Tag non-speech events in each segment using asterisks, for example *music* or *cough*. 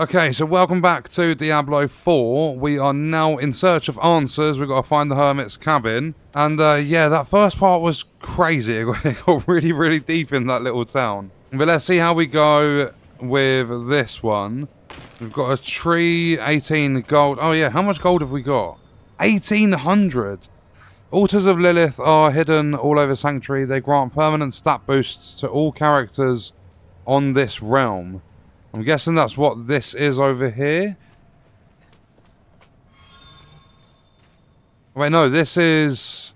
Okay, so welcome back to Diablo 4. We are now in search of answers. We've got to find the Hermit's cabin. And uh, yeah, that first part was crazy. *laughs* It got, really, really deep in that little town. But let's see how we go with this one. We've got a tree, 18 gold. Oh yeah, how much gold have we got? 1800. Altars of Lilith are hidden all over Sanctuary. They grant permanent stat boosts to all characters on this realm. I'm guessing that's what this is over here. Wait, no, this is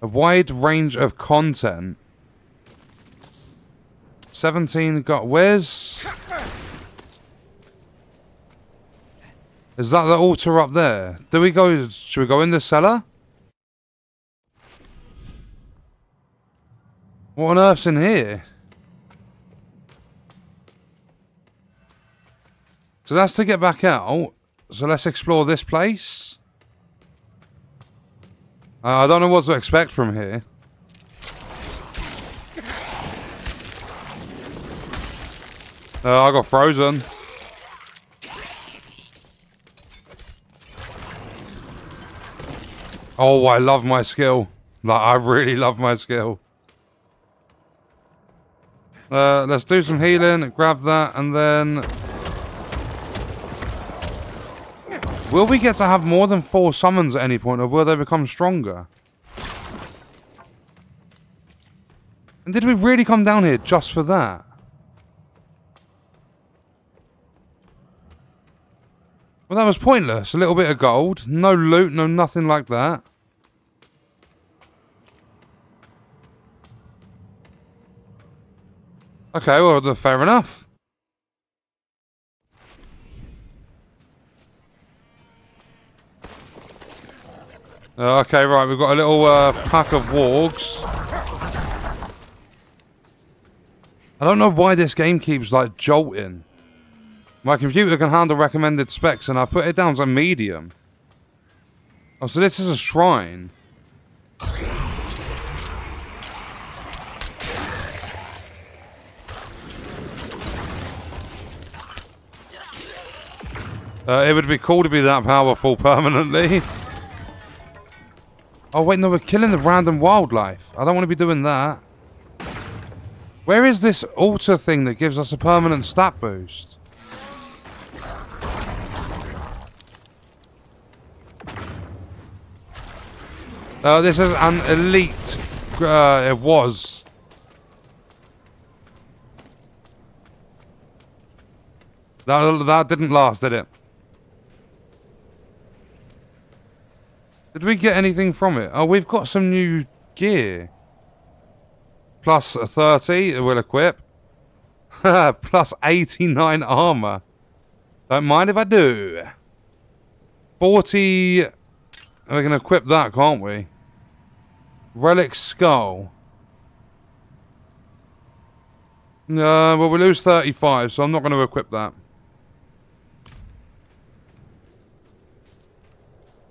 a wide range of content. 17 got where's Is that the altar up there? Do we go should we go in the cellar? What on earth's in here? So that's to get back out. So let's explore this place. Uh, I don't know what to expect from here. Uh, I got frozen. Oh, I love my skill. Like, I really *laughs* love my skill. Uh, let's do some healing, grab that, and then... Will we get to have more than four summons at any point, or will they become stronger? And did we really come down here just for that? Well, that was pointless. A little bit of gold. No loot, no nothing like that. Okay, well, fair enough. Okay, right, we've got a little uh, pack of wargs. I don't know why this game keeps, like, jolting. My computer can handle recommended specs, and I put it down as a medium. Oh, so this is a shrine. Uh, it would be cool to be that powerful *laughs* permanently. Oh, wait, no, we're killing the random wildlife. I don't want to be doing that. Where is this altar thing that gives us a permanent stat boost? Uh, this is an elite. Uh, it was. That, that didn't last, did it? Did we get anything from it? Oh, we've got some new gear. Plus 30 we'll equip. *laughs* Plus 89 armor. Don't mind if I do. 40... We can equip that, can't we? Relic Skull. No, uh, well, we lose 35, so I'm not going to equip that.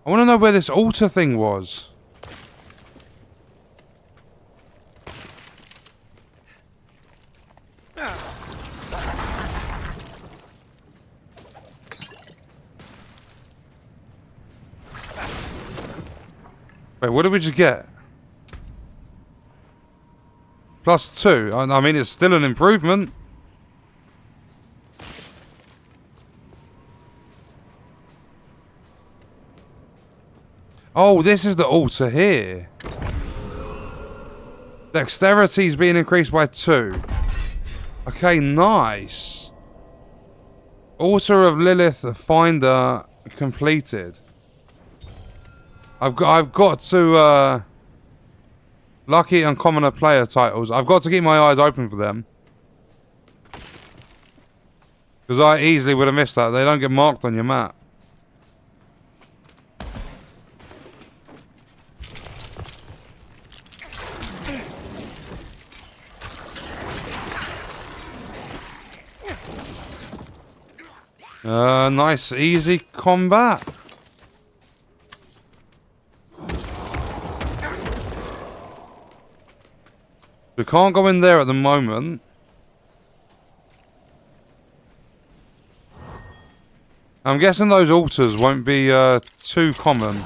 I want to know where this altar thing was. Wait, what did we just get? Plus two. I mean, it's still an improvement. Oh, this is the altar here. Dexterity is being increased by two. Okay, nice. Altar of Lilith Finder completed. I've got I've got to uh Lucky Uncommoner player titles. I've got to keep my eyes open for them. Because I easily would have missed that. They don't get marked on your map. Uh, nice, easy combat. We can't go in there at the moment. I'm guessing those altars won't be uh, too common.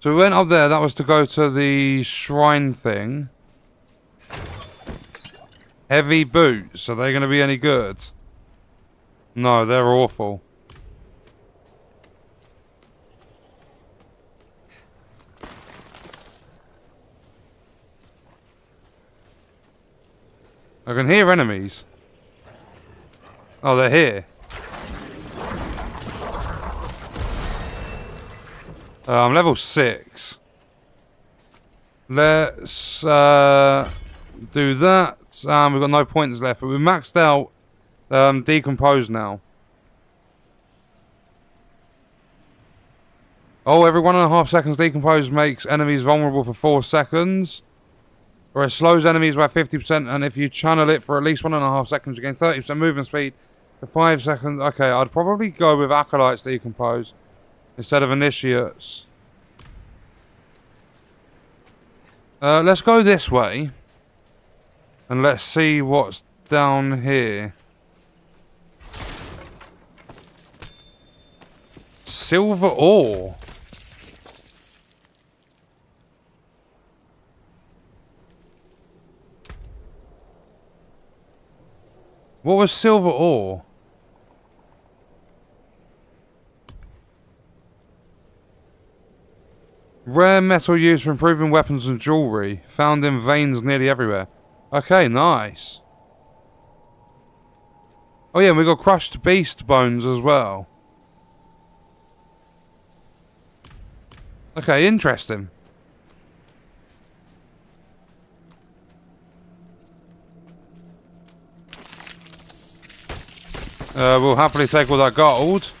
So we went up there, that was to go to the shrine thing. Heavy boots, are they going to be any good? No, they're awful. I can hear enemies. Oh, they're here. Uh, I'm level 6. Let's uh, do that. Um, we've got no points left, but we maxed out um, Decompose now. Oh, every one and a half seconds Decompose makes enemies vulnerable for four seconds. Or it slows enemies by 50%, and if you channel it for at least one and a half seconds, you gain 30% movement speed for five seconds. Okay, I'd probably go with Acolytes Decompose instead of Initiates. Uh, let's go this way. And let's see what's down here. Silver ore. What was silver ore? Rare metal used for improving weapons and jewellery. Found in veins nearly everywhere. Okay, nice. Oh yeah, we got crushed beast bones as well. Okay, interesting. Uh, we'll happily take all that gold.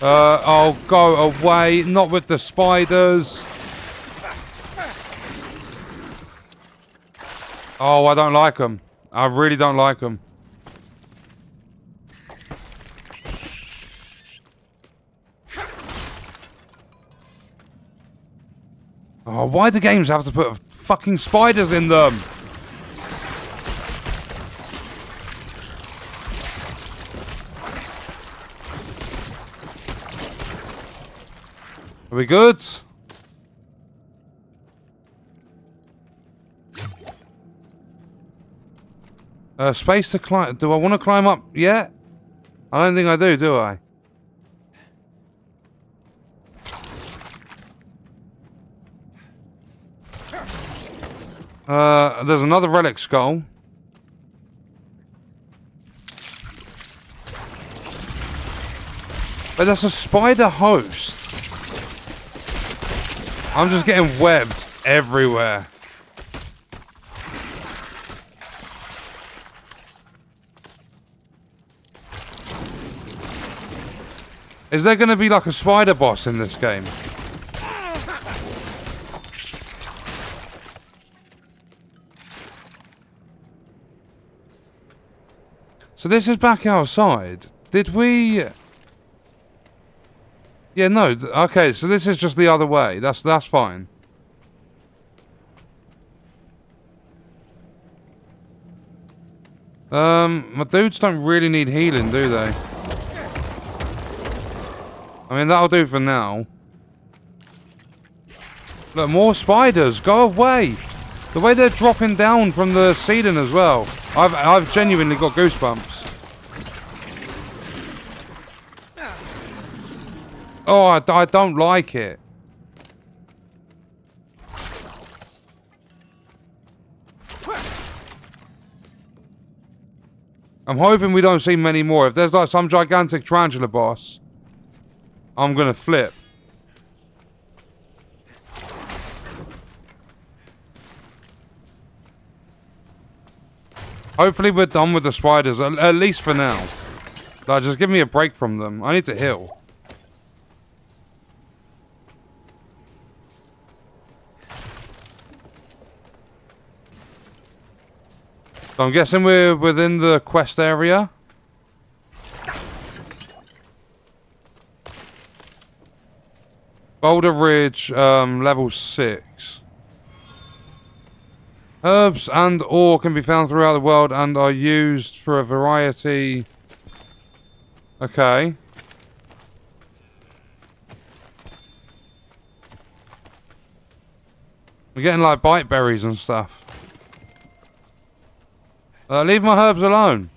Uh, I'll go away. Not with the spiders. Oh, I don't like them. I really don't like them. Oh, why do games have to put fucking spiders in them? Are we good? Uh, space to climb. Do I want to climb up yet? I don't think I do, do I? Uh, there's another relic skull. But that's a spider host. I'm just getting webbed everywhere. Is there going to be like a spider boss in this game? So this is back outside. Did we... Yeah, no. Okay, so this is just the other way. That's that's fine. Um, my dudes don't really need healing, do they? I mean, that'll do for now. Look, more spiders. Go away. The way they're dropping down from the ceiling as well. I've, I've genuinely got goosebumps. Oh, I, I don't like it. I'm hoping we don't see many more. If there's like some gigantic tarantula boss, I'm gonna flip. Hopefully we're done with the spiders, at, least for now. Like, just give me a break from them. I need to heal. So I'm guessing we're within the quest area. Boulder Ridge, um, level 6. Herbs and ore can be found throughout the world and are used for a variety... Okay. We're getting like bite berries and stuff. Uh, leave my herbs alone.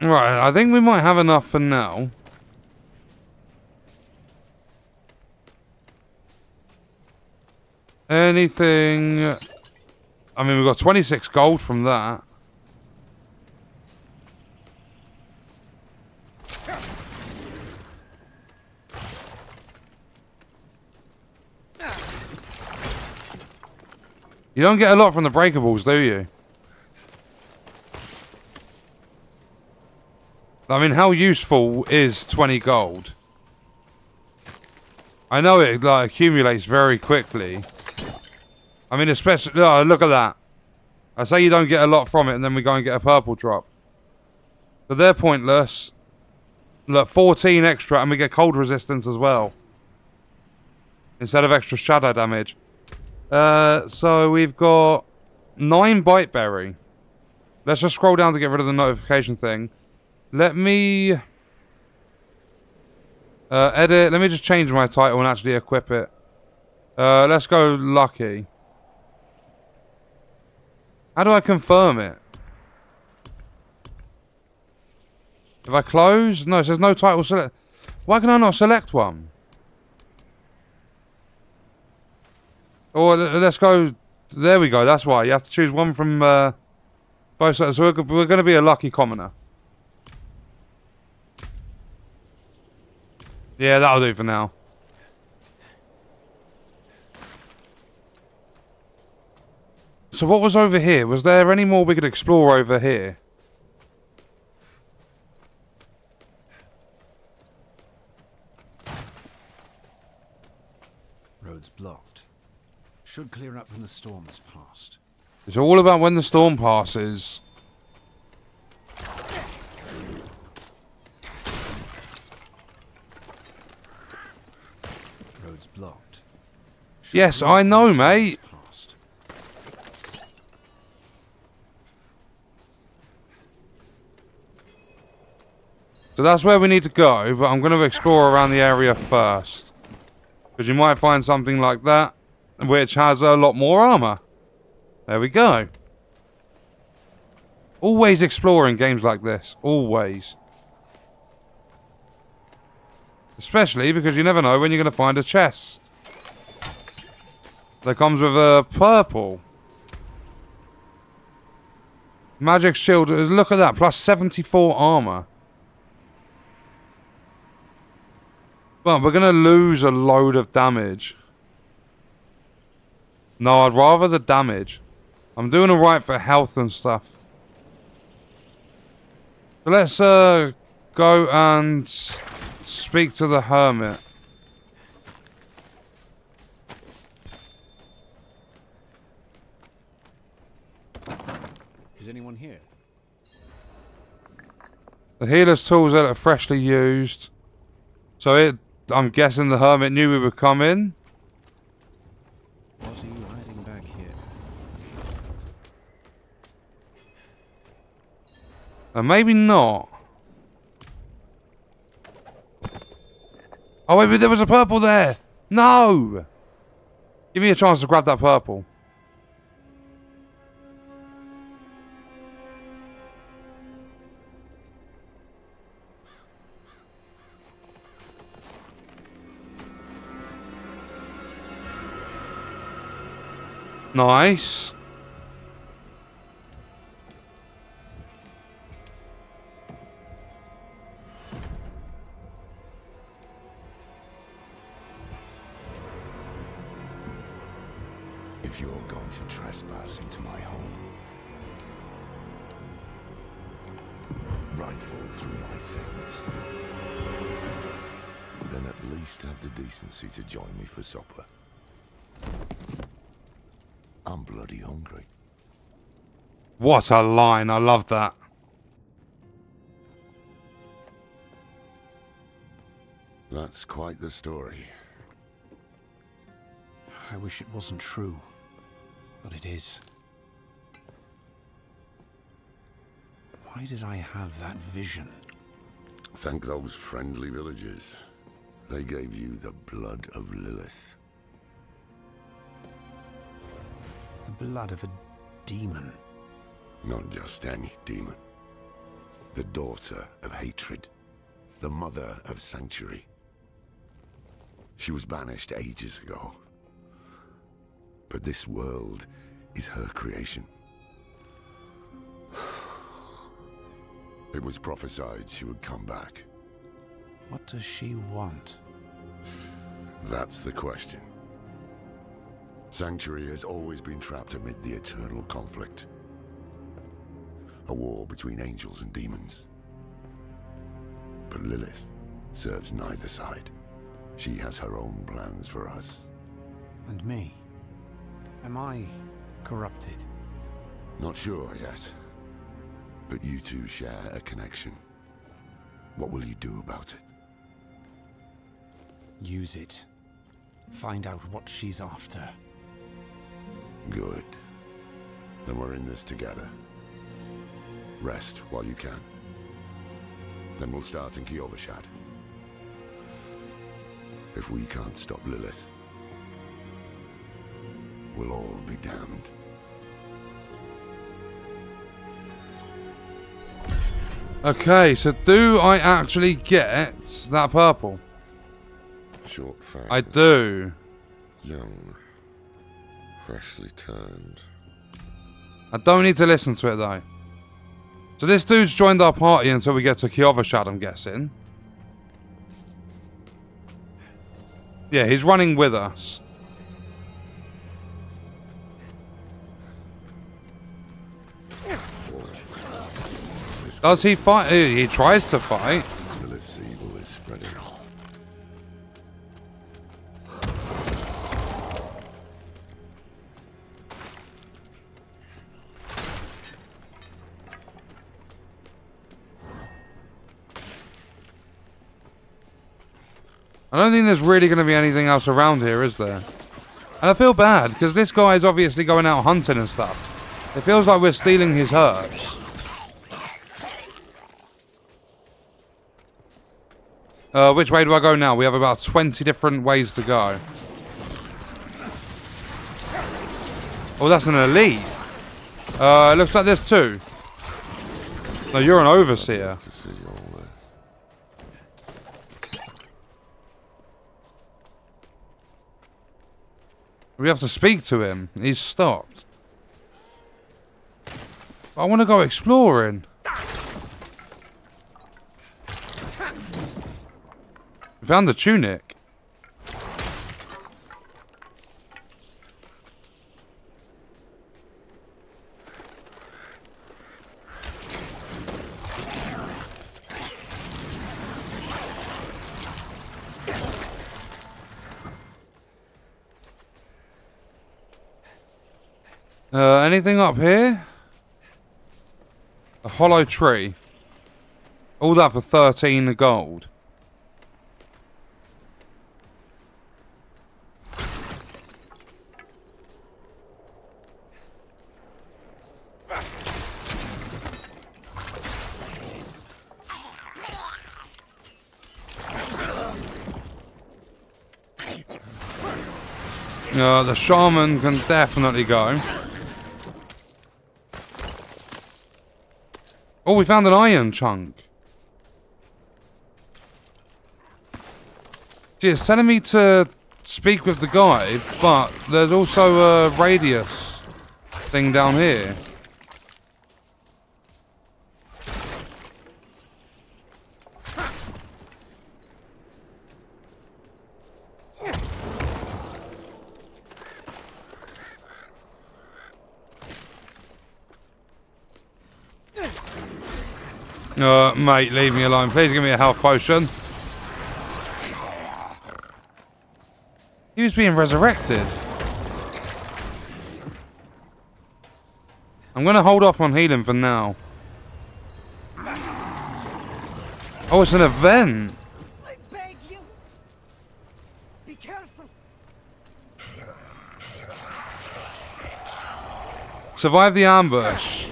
Right, I think we might have enough for now. Anything... I mean, we've got 26 gold from that. You don't get a lot from the breakables, do you? I mean, how useful is 20 gold? I know it like accumulates very quickly. I mean, especially... Oh, look at that. I say you don't get a lot from it, and then we go and get a purple drop. But they're pointless. Look, 14 extra, and we get cold resistance as well. Instead of extra shadow damage. Uh, so we've got 9 Bite Berry. Let's just scroll down to get rid of the notification thing. Let me... Uh, edit. Let me just change my title and actually equip it. Uh, let's go lucky. How do I confirm it? If I close? No, it says no title select. Why can I not select one? Or let's go... There we go, that's why. You have to choose one from uh, both sides. So we're, we're going to be a lucky commoner. Yeah, that'll do for now. So what was over here? Was there any more we could explore over here? Road's blocked. Should clear up when the storm has passed. It's all about when the storm passes. Road's blocked. Should Yes, I know, mate. So that's where we need to go, but I'm going to explore around the area first. Because you might find something like that, which has a lot more armor. There we go. Always exploring games like this. Always. Especially because you never know when you're going to find a chest. That comes with a purple. Magic shield. Look at that. Plus 74 armor. But we're going to lose a load of damage. No, I'd rather the damage. I'm doing alright for health and stuff. Let's uh, go and speak to the hermit. Is anyone here? The healer's tools that are freshly used. So it, I'm guessing the hermit knew we were coming. What are you hiding back here? And maybe not. Oh wait, but there was a purple there. No! Give me a chance to grab that purple. Nice. Least have the decency to join me for supper. I'm bloody hungry. What a line. I love that. That's quite the story. I wish it wasn't true, but it is. Why did I have that vision? Thank those friendly villagers. They gave you the blood of Lilith. The blood of a demon. Not just any demon. The daughter of hatred. The mother of sanctuary. She was banished ages ago. But this world is her creation. *sighs* It was prophesied she would come back. What does she want? That's the question. Sanctuary has always been trapped amid the eternal conflict. A war between angels and demons. But Lilith serves neither side. She has her own plans for us. And me? Am I corrupted? Not sure yet. But you two share a connection. What will you do about it? Use it. Find out what she's after. Good. Then we're in this together. Rest while you can. Then we'll start in Kyovashad. If we can't stop Lilith, we'll all be damned. Okay, so do I actually get that purple? Short fact. I do. Young. Freshly turned. I don't need to listen to it though. So this dude's joined our party until we get to Kyovashad, I'm guessing. Yeah, he's running with us. Does he fight? He tries to fight. Think there's really going to be anything else around here, is there? And I feel bad, because this guy is obviously going out hunting and stuff. It feels like we're stealing his herbs. Uh, which way do I go now? We have about 20 different ways to go. Oh, that's an elite. Uh, it looks like there's two. No, you're an overseer. To see all this. We have to speak to him. He's stopped. I want to go exploring. We found the tunic. Uh, anything up here? A hollow tree. All that for 13 gold. Uh, the shaman can definitely go. Oh, we found an iron chunk. Gee, it's telling me to speak with the guy, but there's also a radius thing down here. Uh, mate, leave me alone. Please give me a health potion. He was being resurrected. I'm going to hold off on healing for now. Oh, it's an event. I beg you. Be careful. Survive the ambush.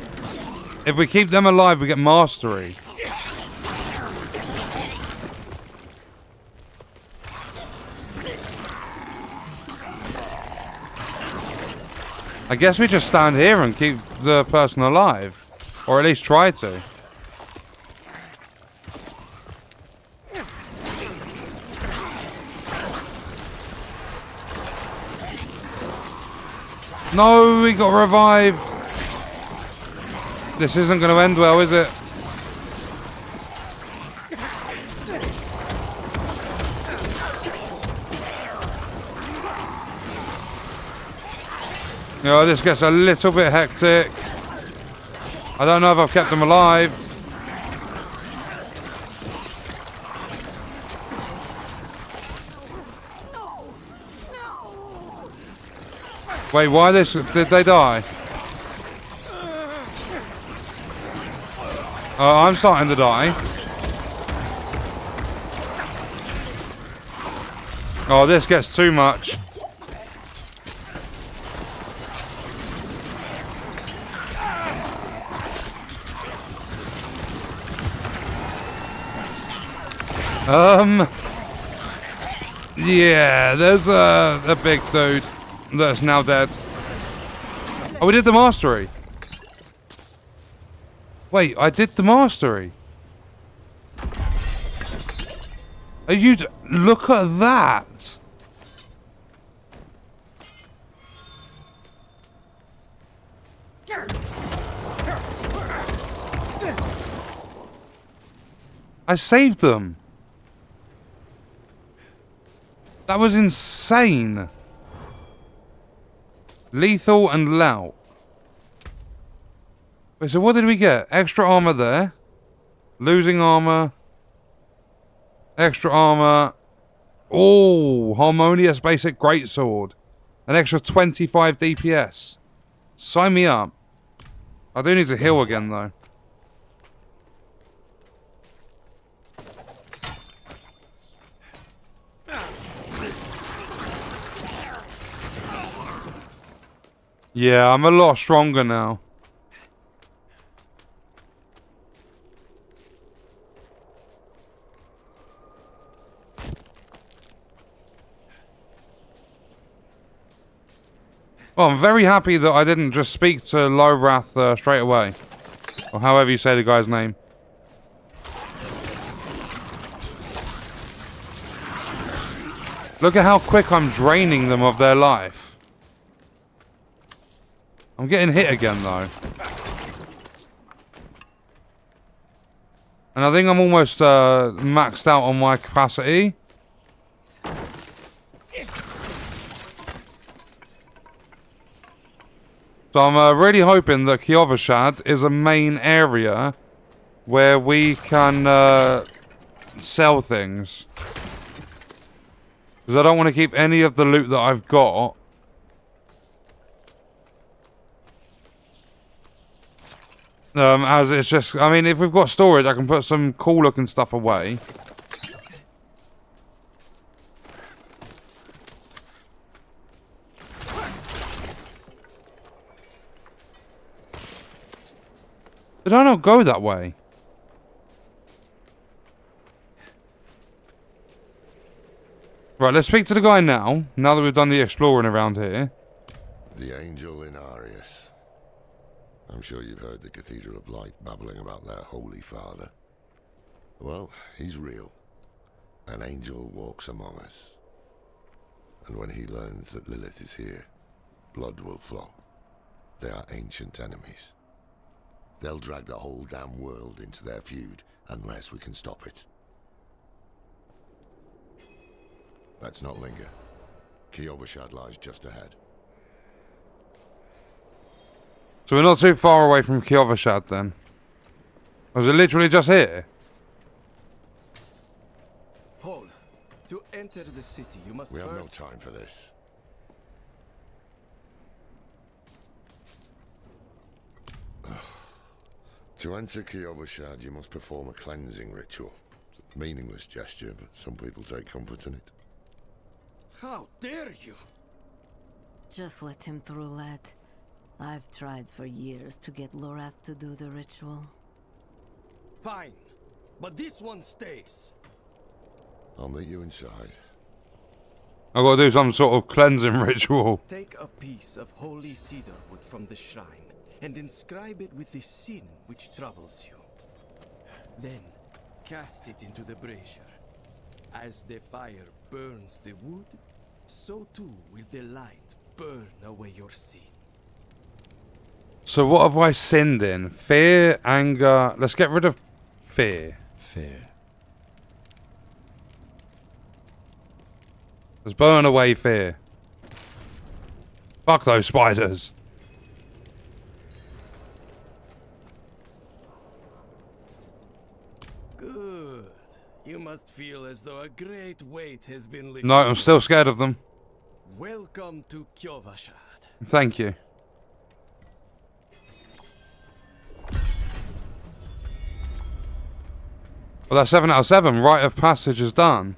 If we keep them alive, we get mastery. I guess we just stand here and keep the person alive. Or at least try to. No, we got revived. This isn't going to end well, is it? Oh, this gets a little bit hectic. I don't know if I've kept them alive. Wait, why this? Did they die? Oh, I'm starting to die. Oh, this gets too much. Um. Yeah, there's a, a big dude that's now dead. Oh, we did the mastery. Wait, I did the mastery. Are you... Look at that. I saved them. That was insane. Lethal and loud. Wait, so what did we get? Extra armor there. Losing armor. Extra armor. Oh, harmonious basic greatsword. An extra 25 DPS. Sign me up. I do need to heal again though. Yeah, I'm a lot stronger now. Well, I'm very happy that I didn't just speak to Lorath uh, straight away. Or however you say the guy's name. Look at how quick I'm draining them of their life. I'm getting hit again, though. And I think I'm almost uh, maxed out on my capacity. So I'm uh, really hoping that Kyovashad is a main area where we can uh, sell things. Because I don't want to keep any of the loot that I've got. Um, as it's just, I mean, if we've got storage, I can put some cool looking stuff away. Did I not go that way? Right, let's speak to the guy now, now that we've done the exploring around here. The angel Inarius. I'm sure you've heard the Cathedral of Light babbling about their Holy Father. Well, he's real. An angel walks among us. And when he learns that Lilith is here, blood will flow. They are ancient enemies. They'll drag the whole damn world into their feud unless we can stop it. Let's not linger. Kyovashad lies just ahead. So we're not too far away from Kyovashad then. Was it literally just here? Hold. To enter the city, you must We have no time for this. *sighs* To enter Kyovashad, you must perform a cleansing ritual. It's a meaningless gesture, but some people take comfort in it. How dare you? Just let him through, lad. I've tried for years to get Lorath to do the ritual. Fine. But this one stays. I'll meet you inside. I've got to do some sort of cleansing *laughs* ritual. Take a piece of holy cedar wood from the shrine and inscribe it with the sin which troubles you. Then cast it into the brazier. As the fire burns the wood, so too will the light burn away your sin. So what have I sinned in? Fear, anger. Let's get rid of fear. Fear. Let's burn away fear. Fuck those spiders. Good. You must feel as though a great weight has been lifted. No, I'm still scared of them. Welcome to Kyovashad. Thank you. Well, that's 7 out of 7. Rite of passage is done.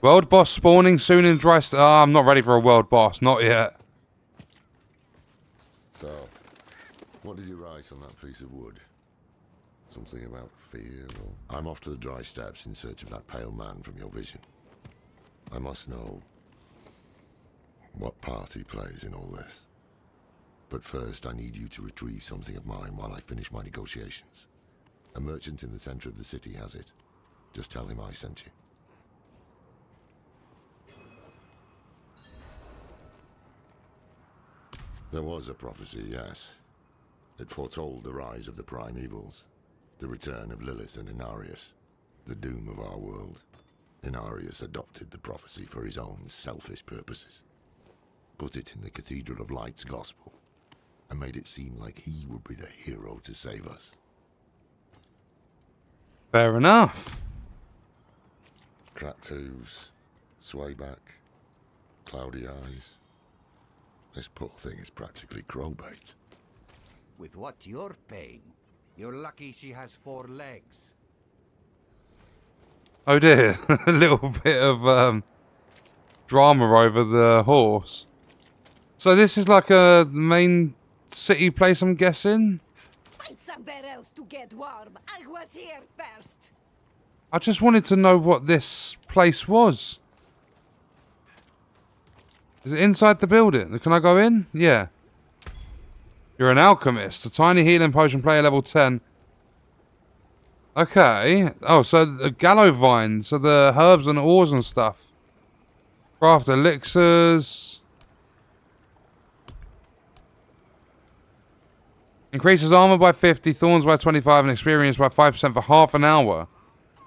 World boss spawning soon in dry st- Ah, I'm not ready for a world boss. Not yet. So, what did you write on that piece of wood? Something about fear or... I'm off to the Dry Steppes in search of that pale man from your vision. I must know what part he plays in all this. But first, I need you to retrieve something of mine while I finish my negotiations. A merchant in the center of the city has it. Just tell him I sent you. There was a prophecy, yes. It foretold the rise of the prime evils, the return of Lilith and Inarius, the doom of our world. Inarius adopted the prophecy for his own selfish purposes, put it in the Cathedral of Light's gospel, and made it seem like he would be the hero to save us. Fair enough. Cracked hooves, sway back, cloudy eyes. This poor thing is practically crowbait. With what you're paying, you're lucky she has four legs. Oh dear. *laughs* a little bit of um, drama over the horse. So this is like a main city place, I'm guessing? Find somewhere else to get warm. I was here first. I just wanted to know what this place was. Is it inside the building? Can I go in? Yeah. You're an alchemist. A tiny healing potion player level 10. Okay. Oh, so the gallowvines. So the herbs and ores and stuff. Craft elixirs. Increases armor by 50, thorns by 25, and experience by 5% for half an hour.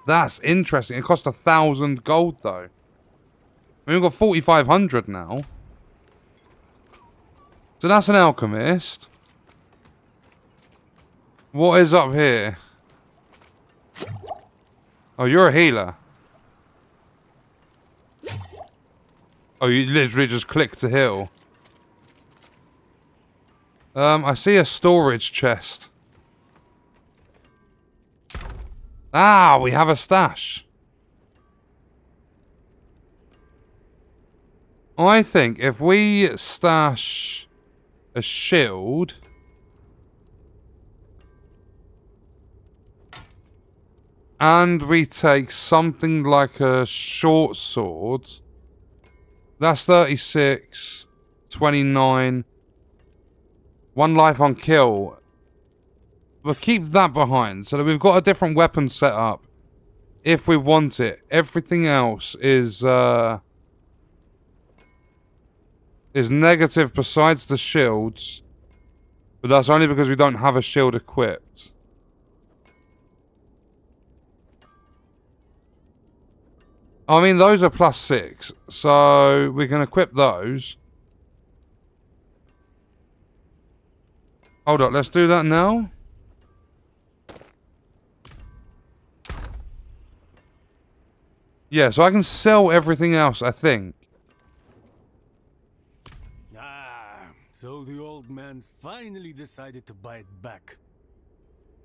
That's interesting. It cost a thousand gold, though. I mean, we've got 4,500 now. So that's an alchemist. What is up here? Oh, you're a healer. Oh, you literally just click to heal. Um, I see a storage chest. Ah, we have a stash. I think if we stash a shield... And we take something like a short sword. That's 36, 29. One life on kill. We'll keep that behind so that we've got a different weapon set up. If we want it. Everything else is, uh... Is negative besides the shields. But that's only because we don't have a shield equipped. I mean, those are plus six. So we can equip those. Hold up, let's do that now. Yeah, so I can sell everything else, I think. Ah, So the old man's finally decided to buy it back.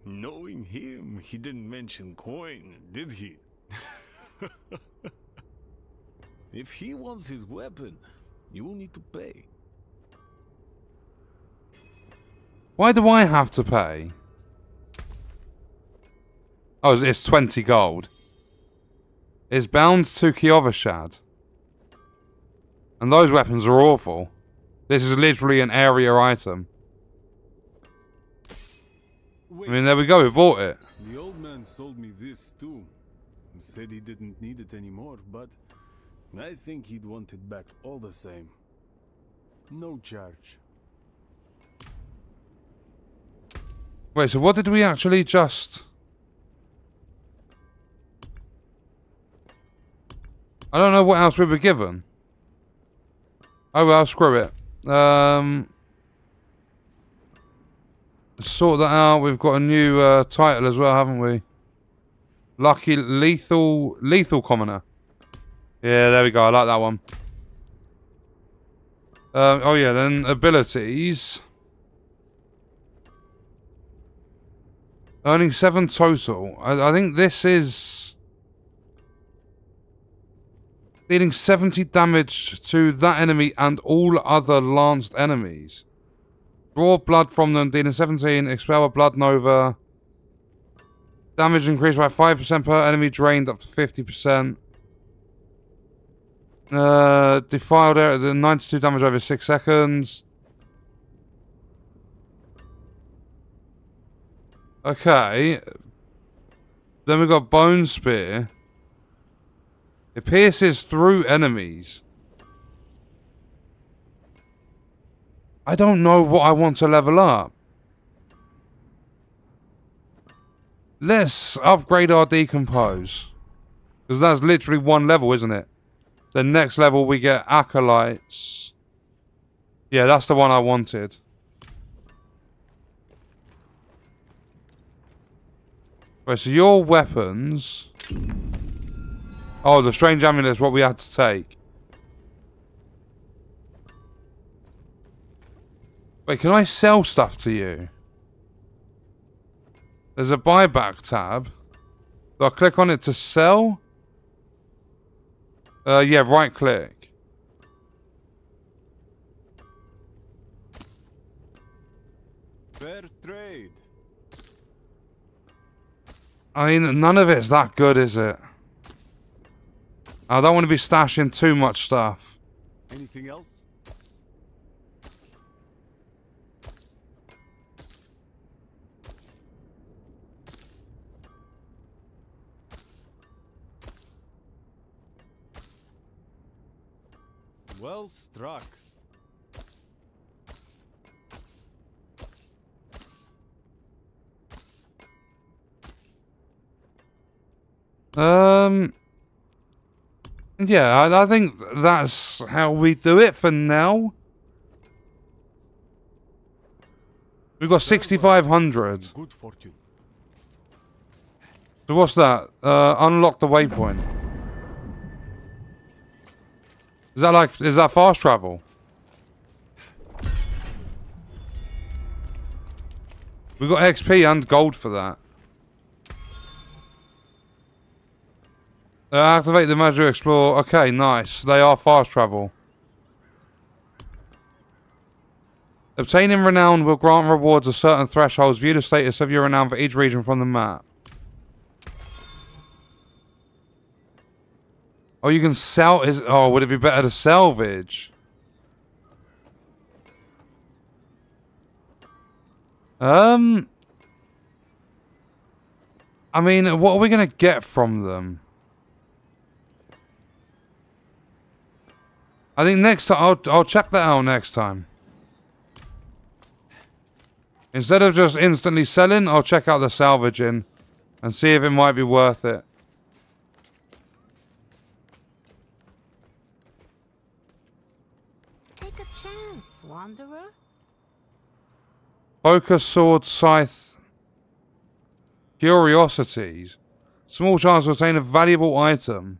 Knowing him, he didn't mention coin, did he? *laughs* if he wants his weapon, you will need to pay. Why do I have to pay? Oh, it's 20 gold. It's bound to Kyovashad. And those weapons are awful. This is literally an area item. I mean, there we go, we bought it. The old man sold me this too. Said he didn't need it anymore, but I think he'd want it back all the same. No charge. Wait, so what did we actually just... I don't know what else we were given. Oh well, screw it. Um, sort that out. We've got a new uh, title as well, haven't we? Lucky lethal lethal commoner. Yeah, there we go. I like that one. Um, oh yeah, then abilities. Earning seven total. I, I think this is dealing 70 damage to that enemy and all other lanced enemies. Draw blood from them, dealing 17. Expel a blood nova. Damage increased by 5% per enemy drained up to 50%. Uh, defiled area, 92 damage over 6 seconds. Okay. Then we got Bone Spear. It pierces through enemies. I don't know what I want to level up. Let's upgrade our decompose. Because that's literally one level, isn't it? The next level we get acolytes. Yeah, that's the one I wanted. Right, so your weapons... Oh, the strange amulet is what we had to take. Wait, can I sell stuff to you? There's a buyback tab. Do I click on it to sell? Uh, yeah, right click. I mean, none of it's that good, is it? I don't want to be stashing too much stuff. Anything else? Well struck. Um... Yeah, I, I think that's how we do it for now. We've got 6,500. Good fortune. So what's that? Uh, unlock the waypoint. Is that like, is that fast travel? We got XP and gold for that. Uh, activate the Magic Explore. Okay, nice. They are fast travel. Obtaining renown will grant rewards of certain thresholds. View the status of your renown for each region from the map. Oh, you can sell. Is oh, would it be better to salvage? Um. I mean, what are we gonna get from them? I think next time I'll I'll check that out next time. Instead of just instantly selling, I'll check out the salvaging and see if it might be worth it. Take a chance, wanderer. Focus sword scythe. Curiosities. Small chance to obtain a valuable item.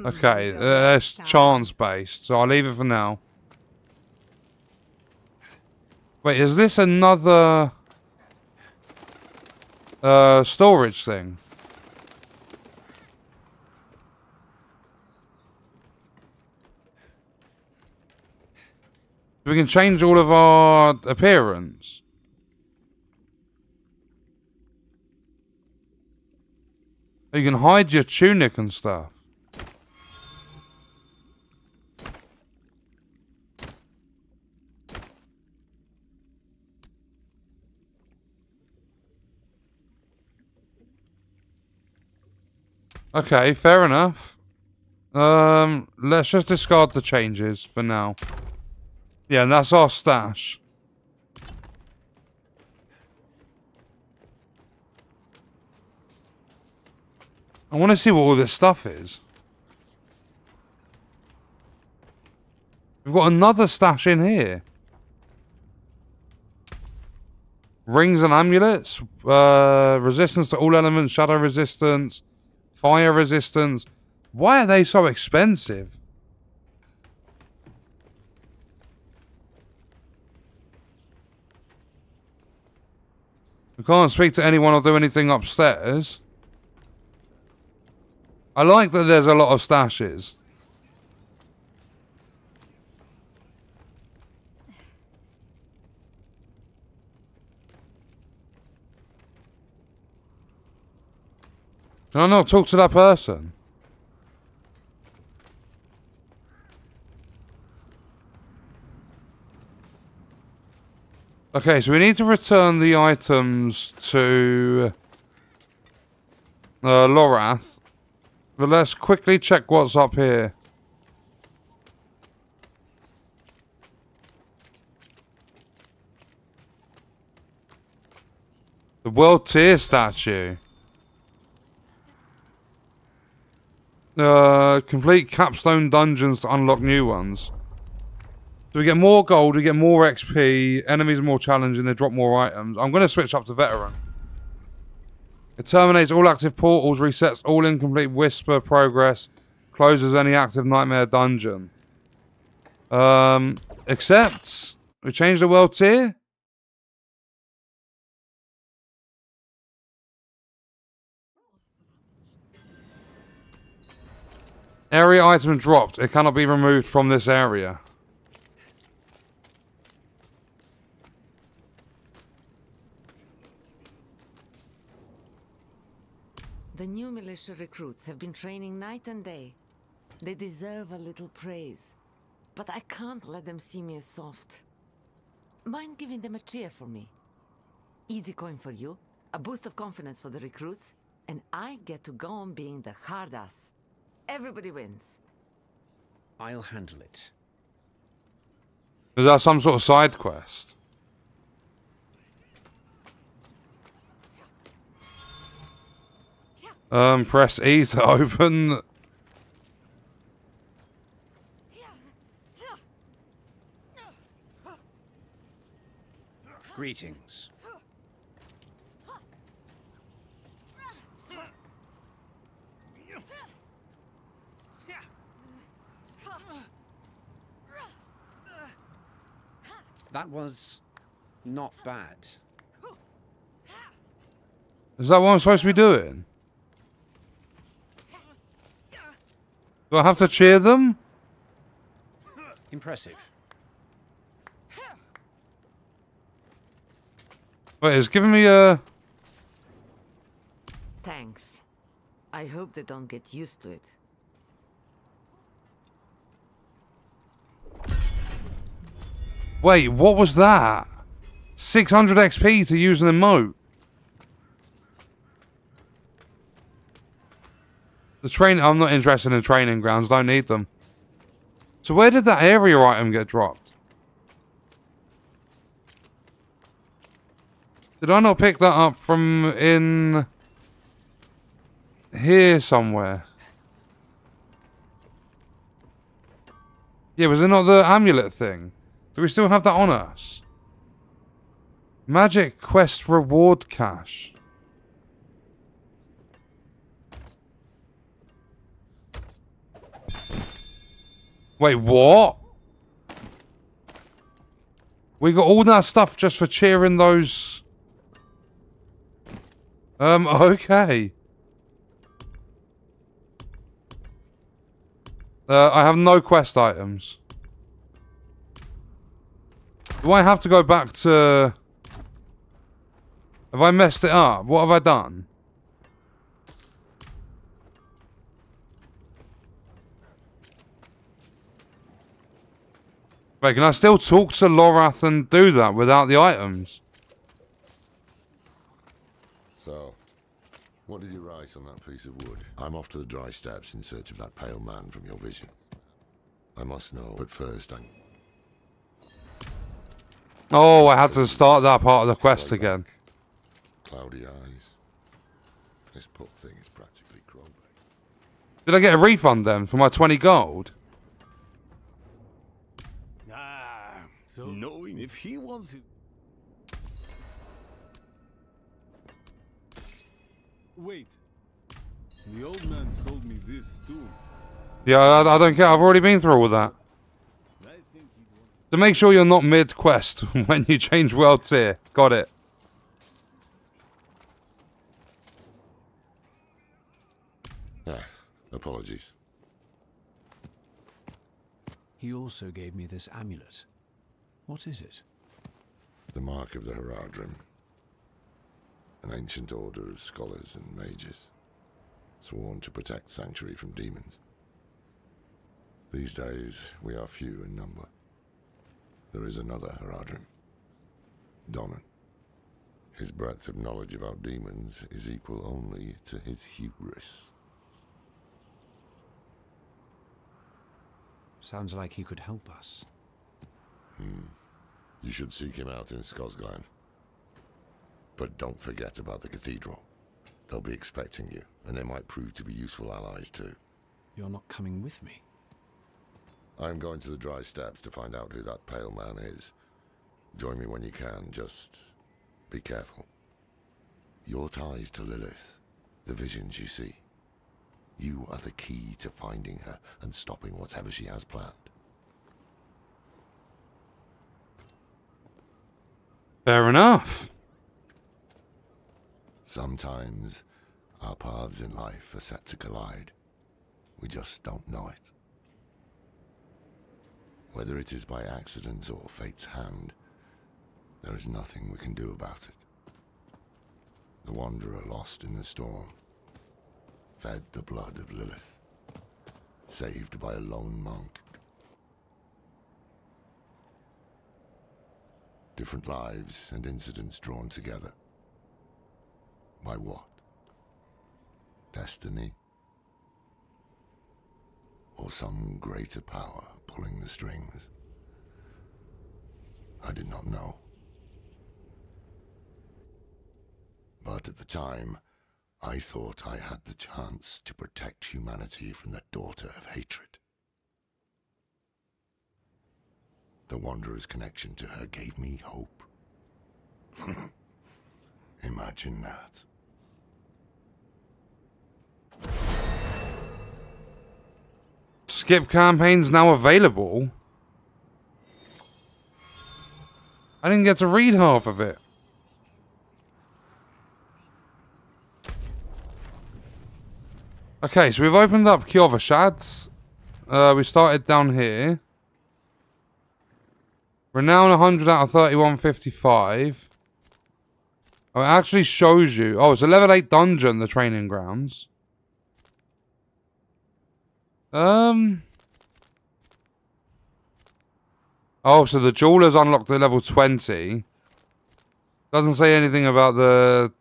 Okay, uh, that's chance based, so I'll leave it for now. Wait, is this another uh, storage thing? We can change all of our appearance. You can hide your tunic and stuff. Okay, fair enough. Um, let's just discard the changes for now. Yeah, and that's our stash. I want to see what all this stuff is. We've got another stash in here. Rings and amulets. Uh, resistance to all elements. Shadow resistance. Fire resistance. Why are they so expensive? We can't speak to anyone or do anything upstairs. I like that there's a lot of stashes. Can I not talk to that person? Okay, so we need to return the items to uh, Lorath. But let's quickly check what's up here. The World Tier statue. Uh, complete capstone dungeons to unlock new ones. So we get more gold, Do we get more XP, enemies are more challenging, they drop more items. I'm going to switch up to veteran. It terminates all active portals, resets all incomplete whisper progress, closes any active nightmare dungeon. Um, except we change the world tier. Area item dropped. It cannot be removed from this area. The new militia recruits have been training night and day. They deserve a little praise. But I can't let them see me as soft. Mind giving them a cheer for me? Easy coin for you, a boost of confidence for the recruits, and I get to go on being the hard ass. Everybody wins. I'll handle it. Is that some sort of side quest? Um, press E to *laughs* open. Greetings. That was not bad. Is that what I'm supposed to be doing? Do I have to cheer them? Impressive. Wait, it's giving me a... Thanks. I hope they don't get used to it. Wait, what was that? 600 XP to use an emote. The train... I'm not interested in training grounds. Don't need them. So where did that area item get dropped? Did I not pick that up from in... Here somewhere? Yeah, was it not the amulet thing? Do we still have that on us? Magic Quest reward cash. Wait, what? We got all that stuff just for cheering those... Um, *laughs* okay. Uh, I have no quest items. Do I have to go back to... Have I messed it up? What have I done? Wait, can I still talk to Lorath and do that without the items? So, what did you write on that piece of wood? I'm off to the Dry Steppes in search of that pale man from your vision. I must know, but first I... Oh, I had to start that part of the quest again. Cloudy eyes. This poor thing is practically crumbling. Did I get a refund then for my 20 gold? Ah, so knowing if he wants it. Wait. The old man sold me this too. Yeah, I, I don't care. I've already been through all that. I think he'd want... To make sure you're not mid-quest *laughs* when you change world tier. Got it. Ah, apologies. He also gave me this amulet. What is it? The mark of the Horadrim. An ancient order of scholars and mages, sworn to protect Sanctuary from demons. These days, we are few in number. There is another Horadrim. Donan. His breadth of knowledge about demons is equal only to his hubris. Sounds like he could help us. Hmm. You should seek him out in Scosglen. But don't forget about the cathedral. They'll be expecting you, and they might prove to be useful allies too. You're not coming with me. I'm going to the Dry Steppes to find out who that pale man is. Join me when you can, just be careful. Your ties to Lilith, the visions you see. You are the key to finding her and stopping whatever she has planned. Fair enough. Sometimes our paths in life are set to collide. We just don't know it. Whether it is by accident or fate's hand, there is nothing we can do about it. The Wanderer lost in the storm, fed the blood of Lilith, saved by a lone monk. Different lives and incidents drawn together. By what? Destiny? Or some greater power pulling the strings? I did not know. But at the time, I thought I had the chance to protect humanity from the daughter of hatred. The Wanderer's connection to her gave me hope. *laughs* Imagine that. Skip campaign's now available. I didn't get to read half of it. Okay, so we've opened up Kyovashad. Uh, we started down here. We're now Renown 100 out of 3155. Oh, it actually shows you. Oh, it's a level 8 dungeon, the training grounds. Um. Oh, so the jewelers unlocked at level 20. Doesn't say anything about the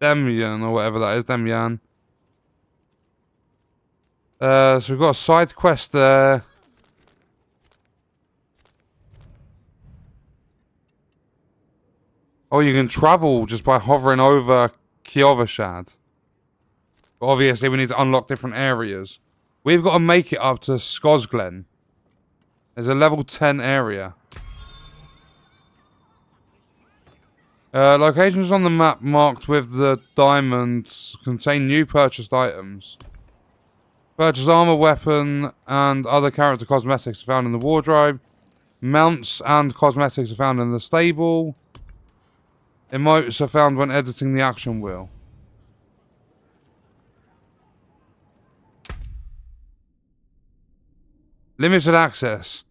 Demian or whatever that is. Demian. Uh, so we've got a side quest there. Oh, you can travel just by hovering over Kyovashad. But obviously, we need to unlock different areas. We've got to make it up to Scosglen. There's a level 10 area. Uh, locations on the map marked with the diamonds contain new purchased items. Purchase armor, weapon, and other character cosmetics are found in the wardrobe. Mounts and cosmetics are found in the stable. Emotes are found when editing the action wheel. Limited access.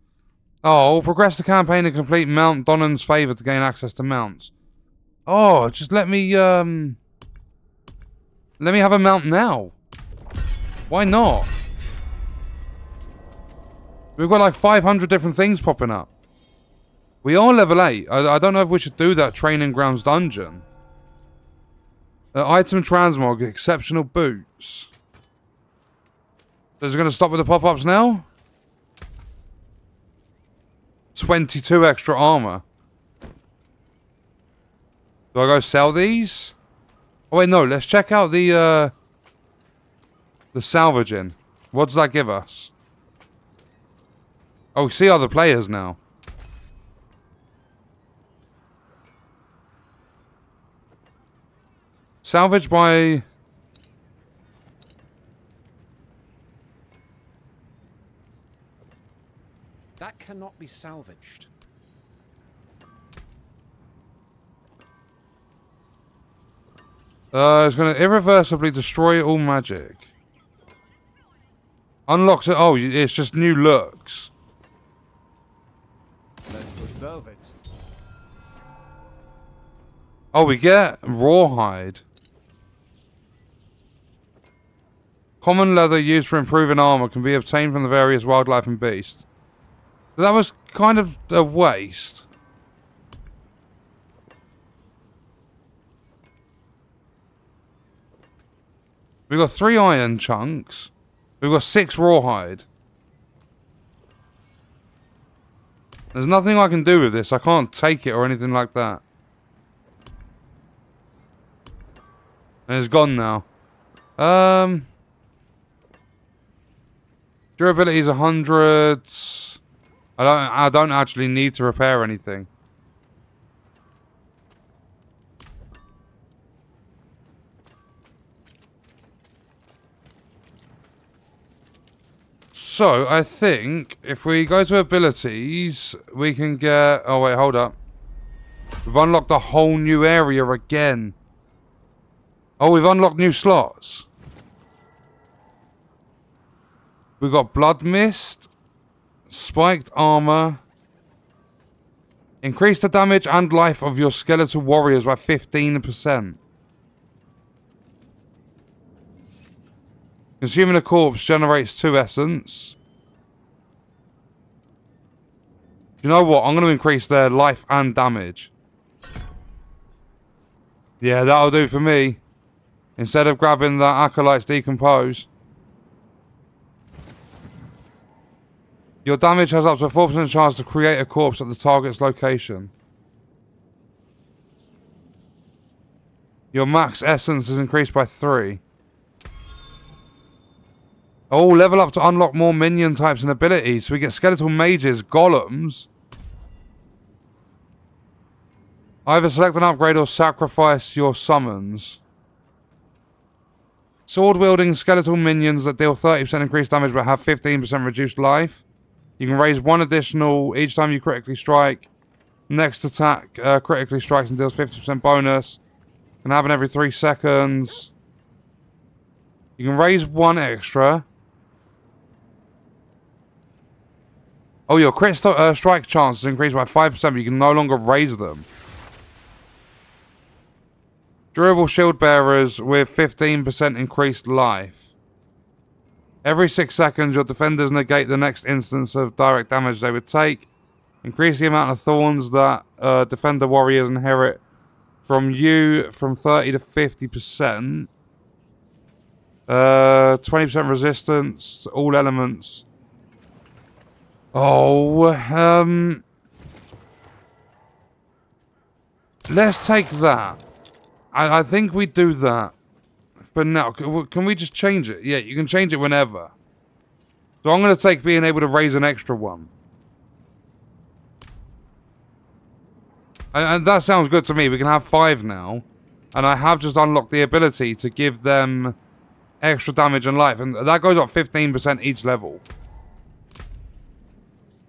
Oh, progress the campaign and complete Mount Donan's favor to gain access to mounts. Oh, just let me, um... Let me have a mount now. Why not? We've got like 500 different things popping up. We are level 8. I, I don't know if we should do that training grounds dungeon. Uh, item transmog, exceptional boots. Is it going to stop with the pop-ups now? 22 extra armor. Do I go sell these? Oh wait, no, let's check out the, uh... The salvaging. What does that give us? Oh, see other players now. Salvage by... That cannot be salvaged. Uh, it's going to irreversibly destroy all magic. Unlocks it. Oh, it's just new looks. Let's resolve it. Oh, we get rawhide. Common leather used for improving armor can be obtained from the various wildlife and beasts. That was kind of a waste. We've got three iron chunks. We've got six rawhide. There's nothing I can do with this. I can't take it or anything like that. And it's gone now. Um... Durability is 100. I don't I don't actually need to repair anything. So, I think if we go to abilities, we can get... Oh, wait, hold up. We've unlocked a whole new area again. Oh, we've unlocked new slots. We've got Blood Mist, Spiked Armor, Increase the damage and life of your skeletal warriors by 15%. Consuming a corpse generates two essence. You know what? I'm going to increase their life and damage. Yeah, that'll do for me. Instead of grabbing the Acolytes Decompose. Your damage has up to a 4% chance to create a corpse at the target's location. Your max essence is increased by 3. Oh, level up to unlock more minion types and abilities. So we get skeletal mages, golems. Either select an upgrade or sacrifice your summons. Sword-wielding skeletal minions that deal 30% increased damage but have 15% reduced life. You can raise one additional each time you critically strike. Next attack uh, critically strikes and deals 50% bonus. Can happen every 3 seconds. You can raise one extra. Oh, your crit uh, strike chance is increased by 5%, but you can no longer raise them. Durable shield bearers with 15% increased life. Every 6 seconds, your defenders negate the next instance of direct damage they would take. Increase the amount of thorns that uh, defender warriors inherit from you from 30 to 50%. 20% uh, resistance to all elements. Oh, um... Let's take that. I, I think we do that. But now, can we just change it? Yeah, you can change it whenever. So I'm going to take being able to raise an extra one. And, and that sounds good to me. We can have five now. And I have just unlocked the ability to give them extra damage and life. And that goes up 15% each level.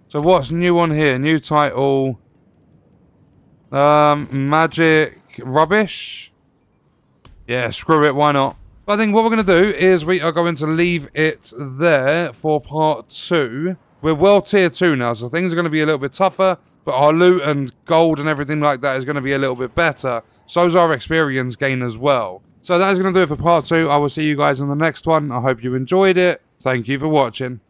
So what's new on here? New title. Um, magic rubbish. Yeah, screw it. Why not? I think what we're going to do is we are going to leave it there for part two. We're world tier two now, so things are going to be a little bit tougher. But our loot and gold and everything like that is going to be a little bit better. So is our experience gain as well. So that is going to do it for part two. I will see you guys in the next one. I hope you enjoyed it. Thank you for watching.